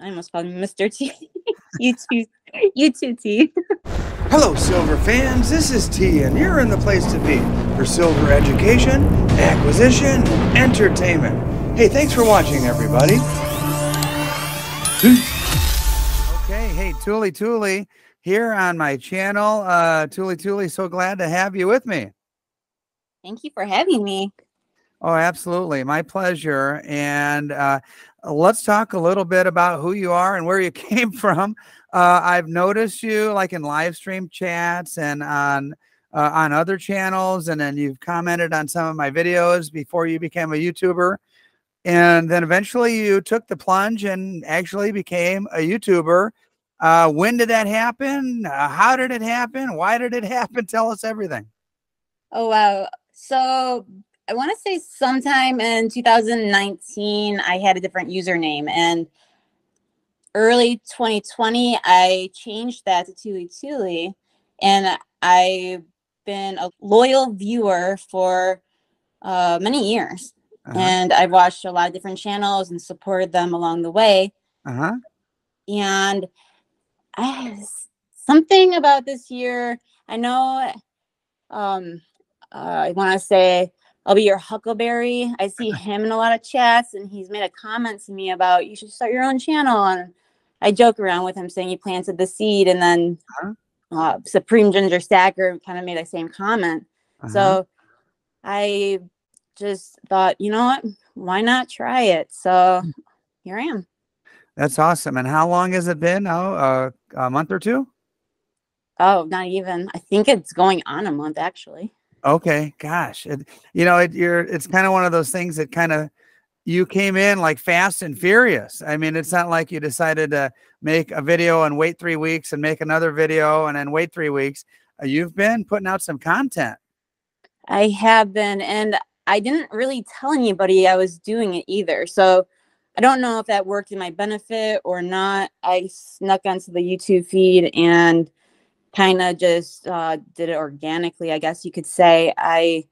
I almost called him Mr. T. you too. You too, T. Hello, Silver fans. This is T, and you're in the place to be for silver education, acquisition, and entertainment. Hey, thanks for watching, everybody. Okay, hey, Tuli Tuli here on my channel. Uh, Tuli Tuli, so glad to have you with me. Thank you for having me. Oh, absolutely. My pleasure. And uh, let's talk a little bit about who you are and where you came from. Uh, I've noticed you like in live stream chats and on uh, on other channels, and then you've commented on some of my videos before you became a YouTuber. And then eventually you took the plunge and actually became a YouTuber. Uh, when did that happen? Uh, how did it happen? Why did it happen? Tell us everything. Oh, wow. So I want to say sometime in 2019, I had a different username. And early 2020, I changed that to Tuli Tuli. And I've been a loyal viewer for uh, many years. Uh-huh. And I've watched a lot of different channels and supported them along the way. Uh-huh. And I, something about this year, I know um, uh, I want to say I'll be your Huckleberry. I see him in a lot of chats, and he's made a comment to me about you should start your own channel. And I joke around with him saying he planted the seed, and then uh-huh. uh, Supreme Ginger Stacker kind of made the same comment. Uh-huh. So I just thought, you know what? Why not try it? So hmm. here I am. That's awesome. And how long has it been? Oh, uh, a month or two? Oh, not even. I think it's going on a month actually. Okay, gosh, it, you know, it, you're it's kind of one of those things that kind of you came in like fast and furious. I mean, it's not like you decided to make a video and wait three weeks and make another video and then wait three weeks. Uh, you've been putting out some content. I have been, and I didn't really tell anybody I was doing it either. So I don't know if that worked in my benefit or not. I snuck onto the YouTube feed and kind of just uh, did it organically, I guess you could say. I,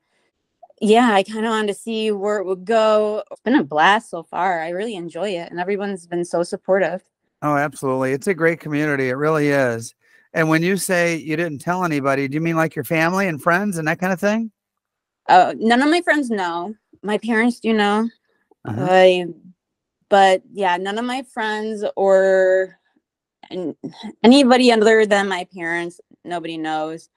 yeah, I kind of wanted to see where it would go. It's been a blast so far. I really enjoy it, and everyone's been so supportive. Oh, absolutely. It's a great community. It really is. And when you say you didn't tell anybody, do you mean like your family and friends and that kind of thing? Uh, none of my friends know. My parents do know. Uh-huh. I, but yeah, none of my friends or anybody other than my parents, nobody knows.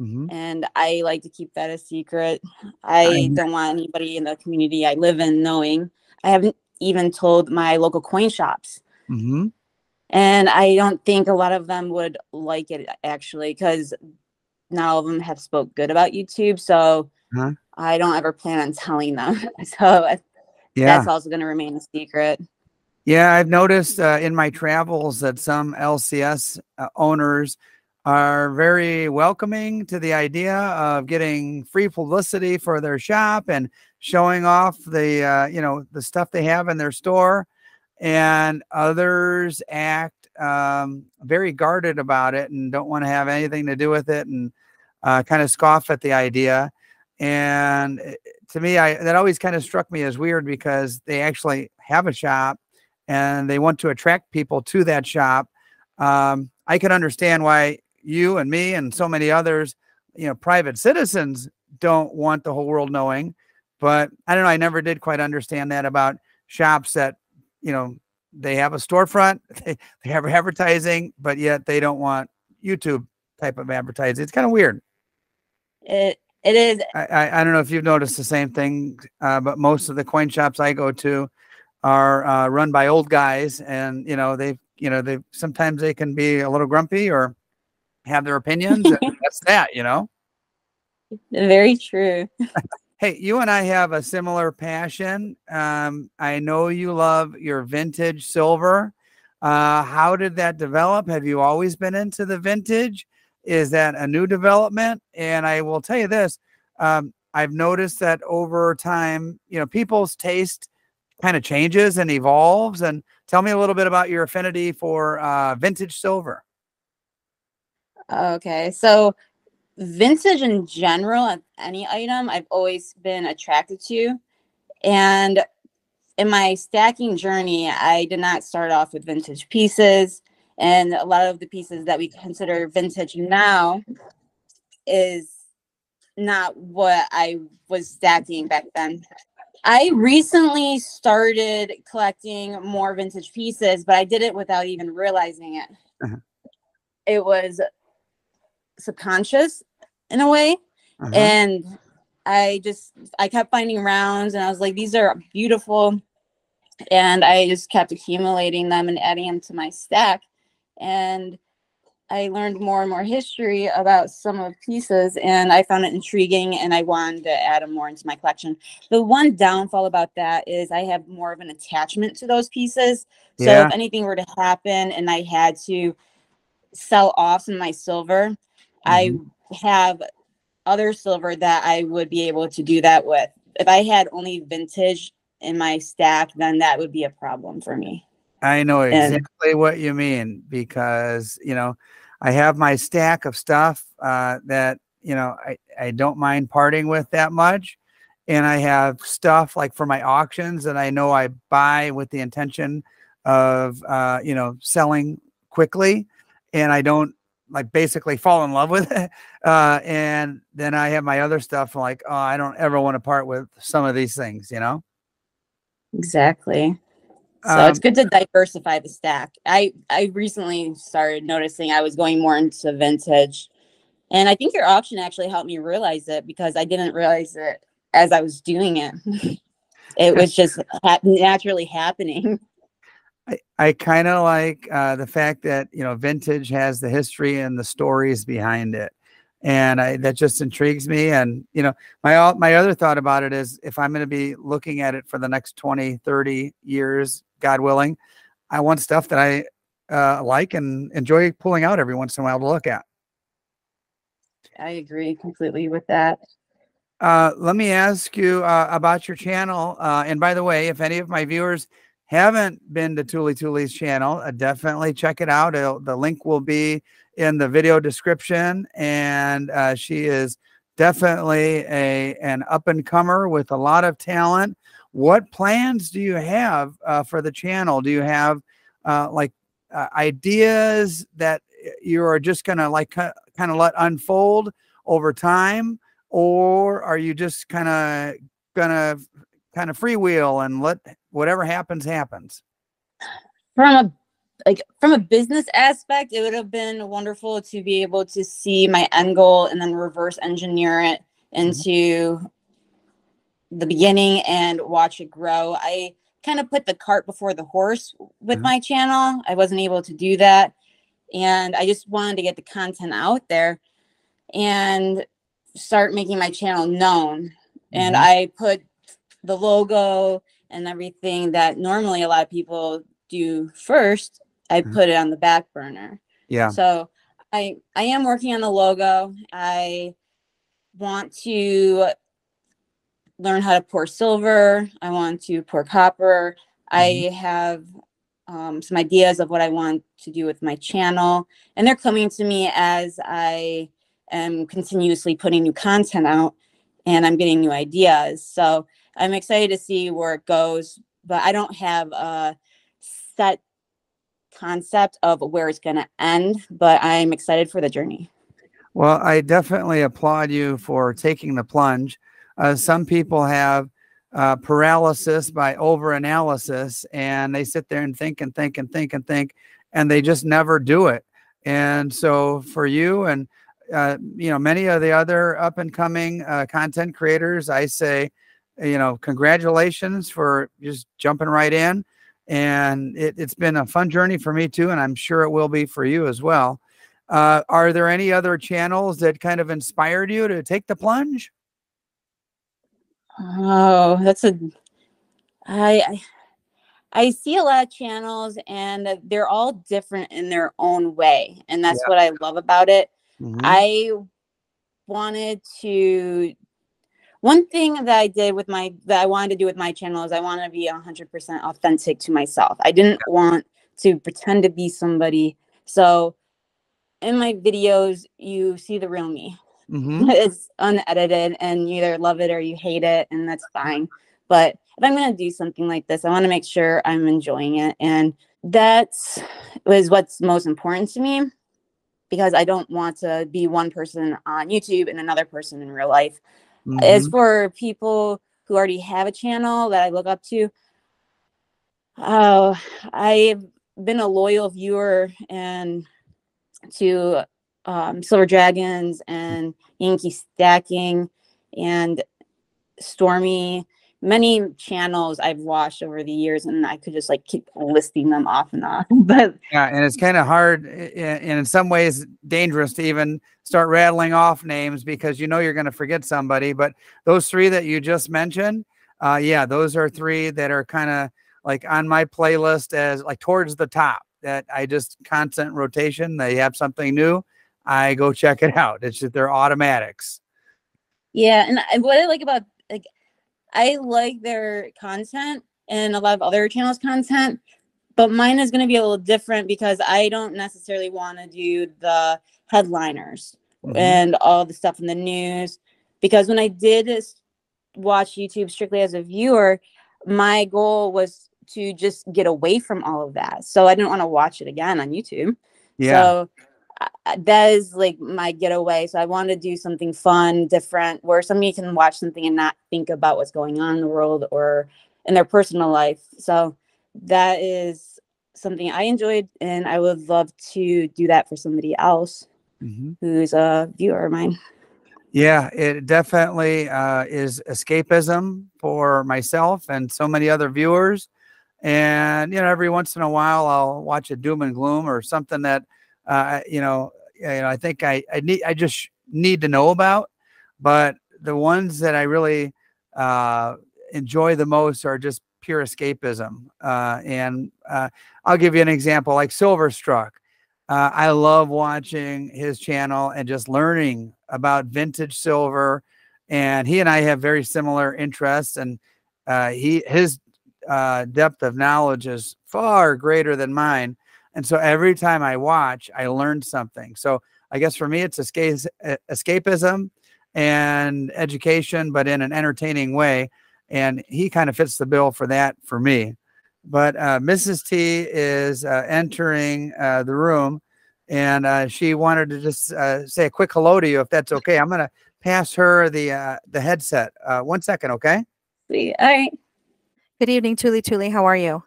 Mm-hmm. And I like to keep that a secret. I, I don't want anybody in the community I live in knowing. I haven't even told my local coin shops. Mm-hmm. And I don't think a lot of them would like it actually, because not all of them have spoke good about YouTube. So huh? I don't ever plan on telling them. so yeah. that's also going to remain a secret. Yeah, I've noticed uh, in my travels that some LCS uh, owners are very welcoming to the idea of getting free publicity for their shop and showing off the uh, you know the stuff they have in their store and others act um, very guarded about it and don't want to have anything to do with it and uh, kind of scoff at the idea. And eh, to me I that always kind of struck me as weird because they actually have a shop and they want to attract people to that shop. Um, I can understand why you and me and so many others, you know, private citizens don't want the whole world knowing. But I don't know. I never did quite understand that about shops that, you know, they have a storefront, they, they have advertising, but yet they don't want YouTube type of advertising. It's kind of weird. It it is. I, I, I don't know if you've noticed the same thing, uh, but most of the coin shops I go to, are uh, run by old guys, and you know they you know they sometimes they can be a little grumpy or have their opinions. that's that, you know. Very true. hey, you and I have a similar passion. Um, I know you love your vintage silver. Uh, how did that develop? Have you always been into the vintage? Is that a new development? And I will tell you this: um, I've noticed that over time, you know, people's taste kind of changes and evolves. And tell me a little bit about your affinity for uh, vintage silver. Okay, so vintage in general, any item I've always been attracted to, and in my stacking journey, I did not start off with vintage pieces. And a lot of the pieces that we consider vintage now is not what I was stacking back then. I recently started collecting more vintage pieces, but I did it without even realizing it. Uh-huh. It was subconscious in a way. Uh-huh. And I just I kept finding rounds and I was like, these are beautiful. And I just kept accumulating them and adding them to my stack. And I learned more and more history about some of pieces and I found it intriguing and I wanted to add them more into my collection. The one downfall about that is I have more of an attachment to those pieces. So yeah. if anything were to happen and I had to sell off some of my silver, mm-hmm. I have other silver that I would be able to do that with. If I had only vintage in my stack, then that would be a problem for me. I know exactly and, what you mean because, you know, I have my stack of stuff uh, that you know I, I don't mind parting with that much. And I have stuff like for my auctions that I know I buy with the intention of uh, you know selling quickly, and I don't like basically fall in love with it. Uh, and then I have my other stuff like oh I don't ever want to part with some of these things, you know. Exactly. So um, it's good to diversify the stack. I I recently started noticing I was going more into vintage, and I think your auction actually helped me realize it because I didn't realize it as I was doing it. it was just ha- naturally happening. I, I kind of like uh, the fact that you know vintage has the history and the stories behind it, and I, that just intrigues me. And you know, my my other thought about it is if I'm going to be looking at it for the next 20, 30 years, God willing. I want stuff that I uh, like and enjoy pulling out every once in a while to look at. I agree completely with that. Uh, let me ask you uh, about your channel. Uh, and by the way, if any of my viewers haven't been to Tuli Tuli's channel, uh, definitely check it out. It'll, the link will be in the video description. And uh, she is definitely a an up and comer with a lot of talent what plans do you have uh, for the channel? Do you have uh, like uh, ideas that you are just to like kind of let unfold over time? Or are you just kind of to kind of freewheel and let whatever happens, happens? From a like from a business aspect, it would have been wonderful to be able to see my end goal and then reverse engineer it mm-hmm. into mm-hmm the beginning and watch it grow. I kind of put the cart before the horse with mm-hmm. my channel. I wasn't able to do that. And I just wanted to get the content out there and start making my channel known. Mm-hmm. And I put the logo and everything that normally a lot of people do first, I mm-hmm. put it on the back burner. Yeah. So I I am working on the logo. I want to learn how to pour silver. I want to pour copper. Mm-hmm. I have um, some ideas of what I want to do with my channel, and they're coming to me as I am continuously putting new content out and I'm getting new ideas. So I'm excited to see where it goes, but I don't have a set concept of where it's going to end, but I'm excited for the journey. Well, I definitely applaud you for taking the plunge. Uh, some people have uh, paralysis by overanalysis, and they sit there and think and think and think and think, and they just never do it. And so, for you and uh, you know many of the other up and coming uh, content creators, I say, you know, congratulations for just jumping right in. And it, has been a fun journey for me too, and I'm sure it will be for you as well. Uh, are there any other channels that kind of inspired you to take the plunge? Oh, that's a I, I I see a lot of channels and they're all different in their own way. And that's yeah. what I love about it. Mm-hmm. I wanted to one thing that I did with my that I wanted to do with my channel is I wanted to be 100% authentic to myself. I didn't want to pretend to be somebody. So in my videos you see the real me. Mm-hmm. It's unedited and you either love it or you hate it, and that's fine. But if I'm going to do something like this, I want to make sure I'm enjoying it. And that's was what's most important to me because I don't want to be one person on YouTube and another person in real life. Mm-hmm. As for people who already have a channel that I look up to, oh, I've been a loyal viewer and to um, Silver Dragons and Yankee Stacking and Stormy many channels I've watched over the years, and I could just like keep listing them off and off. but yeah, and it's kind of hard, and in some ways dangerous to even start rattling off names because you know you're going to forget somebody. But those three that you just mentioned, uh, yeah, those are three that are kind of like on my playlist as like towards the top. That I just constant rotation. They have something new. I go check it out. It's just they're automatics. Yeah, and what I like about like I like their content and a lot of other channels' content, but mine is going to be a little different because I don't necessarily want to do the headliners mm-hmm. and all the stuff in the news. Because when I did watch YouTube strictly as a viewer, my goal was to just get away from all of that. So I didn't want to watch it again on YouTube. Yeah. So that is like my getaway. So I want to do something fun, different, where somebody can watch something and not think about what's going on in the world or in their personal life. So that is something I enjoyed, and I would love to do that for somebody else mm-hmm. who's a viewer of mine. Yeah, it definitely uh, is escapism for myself and so many other viewers. And you know, every once in a while, I'll watch a doom and gloom or something that uh, you know, you know, I think I, I need, I just need to know about, but the ones that I really uh, enjoy the most are just pure escapism. Uh, and uh, I'll give you an example, like Silverstruck. Uh, I love watching his channel and just learning about vintage silver. And he and I have very similar interests, and uh, he his uh, depth of knowledge is far greater than mine. And so every time I watch, I learn something. So I guess for me, it's escapism and education, but in an entertaining way. And he kind of fits the bill for that for me. But uh, Mrs. T is uh, entering uh, the room and uh, she wanted to just uh, say a quick hello to you, if that's okay. I'm going to pass her the uh, the headset. one second, okay? Sweet. All right. Good evening, Tuli Tuli. How are you?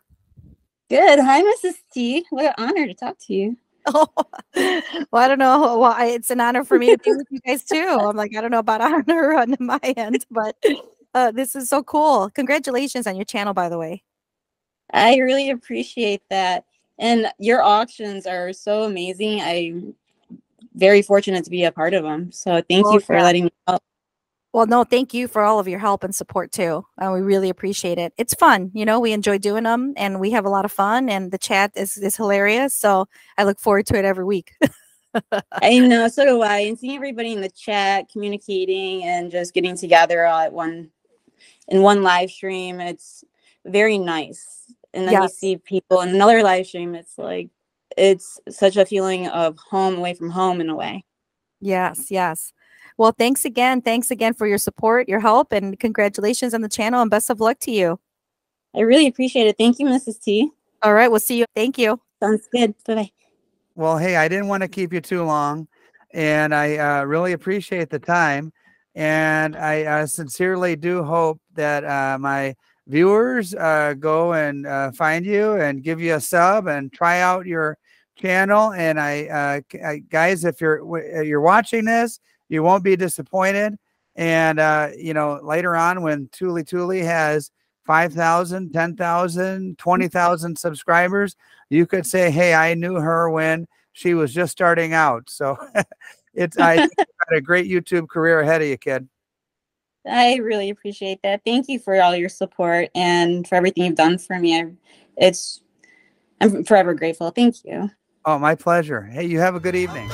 Good. Hi, Mrs. T. What an honor to talk to you. Oh, well, I don't know. Well, I, it's an honor for me to be with you guys too. I'm like, I don't know about honor on my end, but uh, this is so cool. Congratulations on your channel, by the way. I really appreciate that. And your auctions are so amazing. I'm very fortunate to be a part of them. So thank you for yeah. letting me help. Well, no, thank you for all of your help and support too. Uh, we really appreciate it. It's fun, you know. We enjoy doing them, and we have a lot of fun. And the chat is is hilarious. So I look forward to it every week. I know, so do I. And seeing everybody in the chat, communicating, and just getting together all at one in one live stream, it's very nice. And then yes. you see people in another live stream. It's like it's such a feeling of home away from home in a way. Yes, yes. Well, thanks again. Thanks again for your support, your help, and congratulations on the channel and best of luck to you. I really appreciate it. Thank you, Mrs. T. All right. We'll see you. Thank you. Sounds good. Bye bye. Well, hey, I didn't want to keep you too long, and I uh, really appreciate the time. And I uh, sincerely do hope that uh, my viewers uh, go and uh, find you and give you a sub and try out your channel. And I, uh, I guys, if you're you're watching this you won't be disappointed. And, uh, you know, later on when Tuli Tuli has 5,000, 10,000, 20,000 subscribers, you could say, hey, I knew her when she was just starting out. So it's, I got a great YouTube career ahead of you, kid. I really appreciate that. Thank you for all your support and for everything you've done for me. I, it's, I'm forever grateful. Thank you. Oh, my pleasure. Hey, you have a good evening.